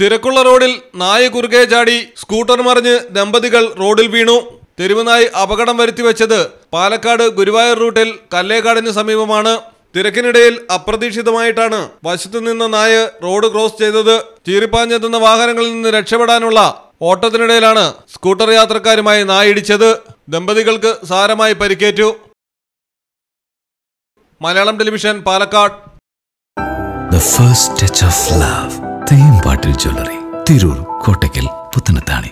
തിരക്കുള്ള റോഡിൽ നായ കുറുകെ ചാടി സ്കൂട്ടർ മറിഞ്ഞ് ദമ്പതികൾ റോഡിൽ വീണു. തെരുവുനായി അപകടം വരുത്തിവെച്ചത് പാലക്കാട് ഗുരുവായൂർ റൂട്ടിൽ കല്ലേക്കാടിന് സമീപമാണ്. തിരക്കിനിടയിൽ അപ്രതീക്ഷിതമായിട്ടാണ് വശത്തു നിന്ന് നായ റോഡ് ക്രോസ് ചെയ്തത്. ചീറിപ്പാഞ്ഞെത്തുന്ന വാഹനങ്ങളിൽ നിന്ന് രക്ഷപ്പെടാനുള്ള ഓട്ടത്തിനിടയിലാണ് സ്കൂട്ടർ യാത്രക്കാരുമായി നായ ഇടിച്ചത്. ദമ്പതികൾക്ക് സാരമായി പരിക്കേറ്റു. Malayalam television Palakkad. The first touch of love. തേമ്പാട്ടിൽ ജ്വല്ലറി തിരൂർ കോട്ടയ്ക്കൽ പുത്തനത്താണി.